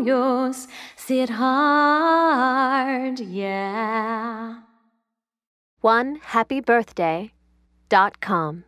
años sit hard, yeah. One happy birthday dot com.